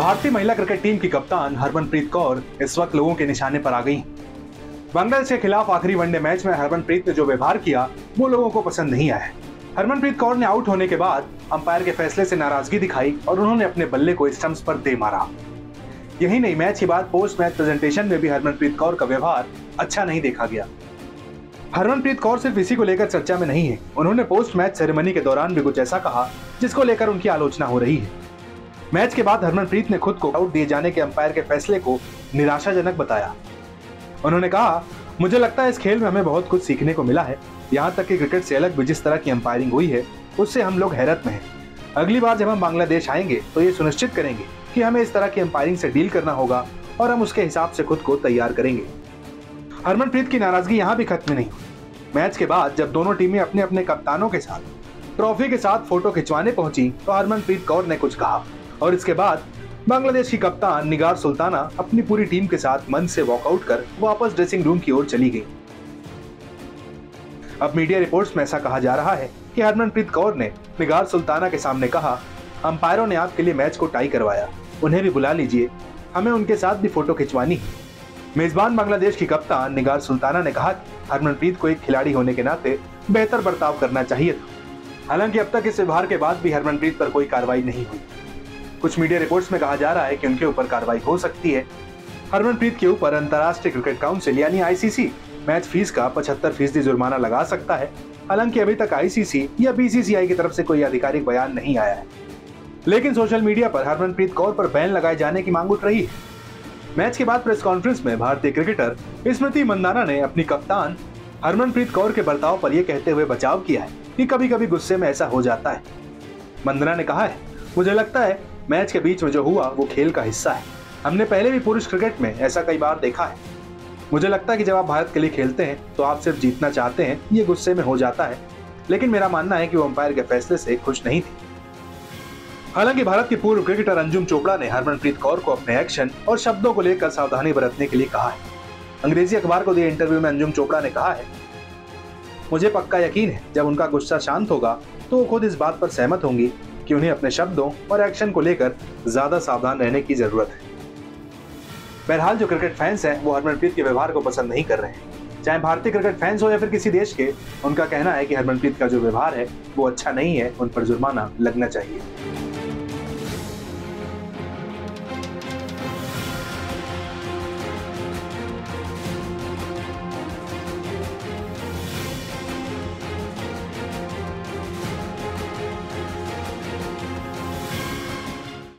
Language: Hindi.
भारतीय महिला क्रिकेट टीम की कप्तान हरमनप्रीत कौर इस वक्त लोगों के निशाने पर आ गई। बांग्लादेश के खिलाफ आखिरी वनडे मैच में हरमनप्रीत ने जो व्यवहार किया, वो लोगों को पसंद नहीं आया। हरमनप्रीत कौर ने आउट होने के बाद अंपायर के फैसले से नाराज़गी दिखाई और उन्होंने अपने बल्ले को स्टंप्स पर दे मारा। यही नहीं मैच के बाद पोस्ट मैच प्रेजेंटेशन में भी हरमनप्रीत कौर का व्यवहार अच्छा नहीं देखा गया। हरमनप्रीत कौर सिर्फ़ इसी को लेकर चर्चा में नहीं है। उन्होंने पोस्ट मैच सेरेमनी के दौरान भी कुछ ऐसा कहा, जिसको लेकर उनकी आलोचना हो रही है। मैच के बाद हरमनप्रीत ने खुद को आउट दिए जाने के अंपायर के फैसले को निराशाजनक बताया। उन्होंने कहा, मुझे लगता है इस खेल में हमें बहुत कुछ सीखने को मिला है। यहाँ तक कि क्रिकेट से अलग भी जिस तरह की अंपायरिंग हुई है, उससे हम लोग हैरत में हैं। अगली बार जब हम बांग्लादेश आएँगे तो ये सुनिश्चित करेंगे कि हमें इस तरह की अंपायरिंग से डील करना होगा और हम उसके हिसाब से खुद को तैयार करेंगे। हरमनप्रीत की नाराज़गी यहाँ भी खत्म नहीं हुई। मैच के बाद जब दोनों टीमें अपने अपने कप्तानों के साथ, ट्रॉफी के साथ फ़ोटो खिंचवाने पहुँची तो हरमनप्रीत कौर ने कुछ कहा। और इसके बाद बांग्लादेश की कप्तान निगार सुल्ताना अपनी पूरी टीम के साथ मंच से वॉकआउट कर वापस ड्रेसिंग रूम की ओर चली गई। अब मीडिया रिपोर्ट्स में ऐसा कहा जा रहा है कि हरमनप्रीत कौर ने निगार सुल्ताना के सामने कहा, अंपायरों ने आपके लिए मैच को टाई करवाया। उन्हें भी बुला लीजिए। हमें उनके साथ भी फ़ोटो खिंचवानी है। मेजबान बांग्लादेश की कप्तान निगार सुल्ताना ने कहा, हरमनप्रीत को एक खिलाड़ी होने के नाते बेहतर बर्ताव करना चाहिए था। हालाँकि अब तक इस व्यवहार के बाद भी हरमनप्रीत पर कोई कार्रवाई नहीं हुई। कुछ मीडिया रिपोर्ट्स में कहा जा रहा है कि उनके ऊपर कार्रवाई हो सकती है। हरमनप्रीत के ऊपर अंतर्राष्ट्रीय क्रिकेट काउंसिल यानी आईसीसी मैच फ़ीस का पचहत्तर फ़ीसदी जुर्माना लगा सकता है। हालाँकि अभी तक आईसीसी या बीसीसीआई की तरफ़ से कोई आधिकारिक बयान नहीं आया है। लेकिन सोशल मीडिया पर हरमनप्रीत कौर पर बैन लगाए जाने की मांग उठ रही है। मैच के बाद प्रेस कॉन्फ्रेंस में भारतीय क्रिकेटर स्मृति मंदाना ने अपनी कप्तान हरमनप्रीत कौर के बर्ताव पर यह कहते हुए बचाव किया है कि कभी कभी गुस्से में ऐसा हो जाता है। मंदना ने कहा है, मुझे लगता है मैच के बीच में जो हुआ, वो खेल का हिस्सा है। हमने पहले भी पुरुष क्रिकेट में ऐसा कई बार देखा है। मुझे लगता है कि जब आप भारत के लिए खेलते हैं तो आप सिर्फ़ जीतना चाहते हैं, ये गुस्से में हो जाता है। लेकिन मेरा मानना है कि वो अंपायर के फैसले से खुश नहीं थी। हालाँकि भारत के पूर्व क्रिकेटर अंजुम चोपड़ा ने हरमनप्रीत कौर को अपने एक्शन और शब्दों को लेकर सावधानी बरतने के लिए कहा है। अंग्रेज़ी अखबार को दिए इंटरव्यू में अंजुम चोपड़ा ने कहा है मुझे पक्का यकीन है, जब उनका गुस्सा शांत होगा तो वो खुद इस बात पर सहमत होंगी कि उन्हें अपने शब्दों और एक्शन को लेकर ज़्यादा सावधान रहने की ज़रूरत है। बहरहाल, जो क्रिकेट फैंस हैं, वो हरमनप्रीत के व्यवहार को पसंद नहीं कर रहे हैं। चाहे भारतीय क्रिकेट फैंस हो या फिर किसी देश के, उनका कहना है कि हरमनप्रीत का जो व्यवहार है, वो अच्छा नहीं है, उन पर जुर्माना लगना चाहिए।